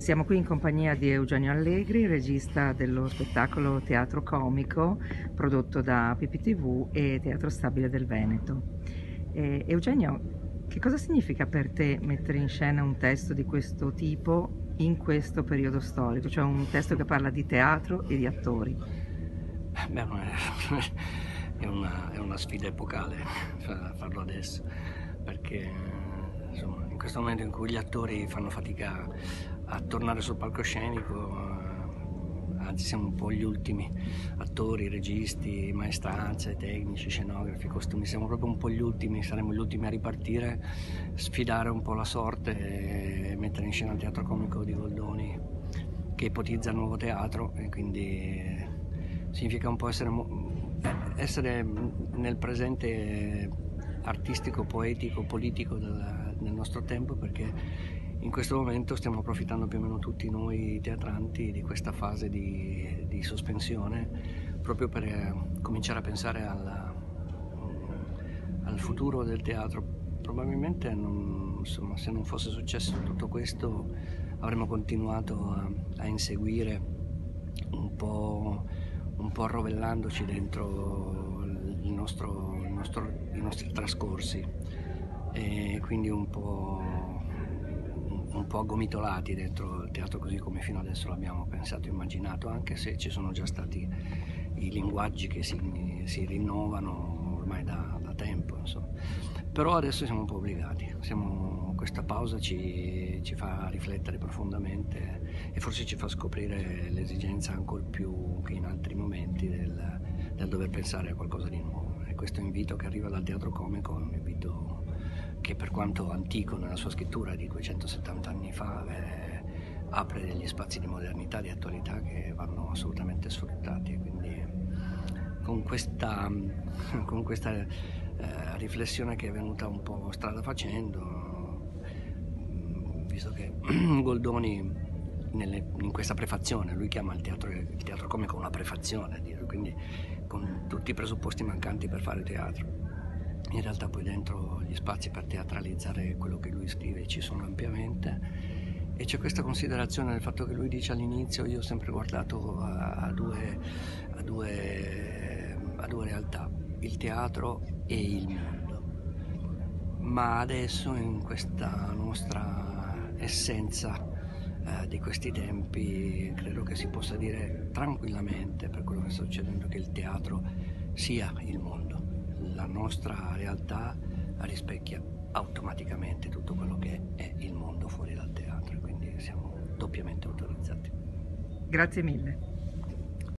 Siamo qui in compagnia di Eugenio Allegri, regista dello spettacolo Teatro Comico prodotto da PPTV e Teatro Stabile del Veneto. Eh, Eugenio, che cosa significa per te mettere in scena un testo di questo tipo in questo periodo storico, cioè un testo che parla di teatro e di attori? Beh, è, una, è una sfida epocale farlo adesso, perché insomma, in questo momento in cui gli attori fanno fatica a tornare sul palcoscenico, eh, anzi siamo un po' gli ultimi attori, registi, maestranze, tecnici, scenografi, costumi, siamo proprio un po' gli ultimi, saremo gli ultimi a ripartire, sfidare un po' la sorte e mettere in scena il teatro comico di Goldoni che ipotizza il nuovo teatro e quindi significa un po' essere, essere nel presente artistico, poetico, politico del, del nostro tempo perché in questo momento stiamo approfittando più o meno tutti noi teatranti di questa fase di, di sospensione proprio per eh, cominciare a pensare alla, al futuro del teatro. Probabilmente non, insomma, se non fosse successo tutto questo avremmo continuato a, a inseguire un po', un po' arrovellandoci dentro il nostro, il nostro, i nostri trascorsi e quindi un po' un po' aggomitolati dentro il teatro così come fino adesso l'abbiamo pensato e immaginato, anche se ci sono già stati i linguaggi che si, si rinnovano ormai da, da tempo. Insomma. Però adesso siamo un po' obbligati, siamo, questa pausa ci, ci, fa riflettere profondamente e forse ci fa scoprire l'esigenza ancora più che in altri momenti del, del dover pensare a qualcosa di nuovo. E questo invito che arriva dal teatro comico che per quanto antico nella sua scrittura di 270 anni fa eh, apre degli spazi di modernità, di attualità che vanno assolutamente sfruttati. Quindi con questa, con questa eh, riflessione che è venuta un po' strada facendo, visto che Goldoni nelle, in questa prefazione, lui chiama il teatro, il teatro comico una prefazione, quindi con tutti i presupposti mancanti per fare teatro in realtà poi dentro gli spazi per teatralizzare quello che lui scrive ci sono ampiamente. E c'è questa considerazione del fatto che lui dice all'inizio io ho sempre guardato a, a, due, a, due, a due realtà, il teatro e il mondo, ma adesso in questa nostra essenza eh, di questi tempi credo che si possa dire tranquillamente per quello che sta succedendo che il teatro sia il mondo nostra realtà rispecchia automaticamente tutto quello che è il mondo fuori dal teatro, quindi siamo doppiamente autorizzati. Grazie mille.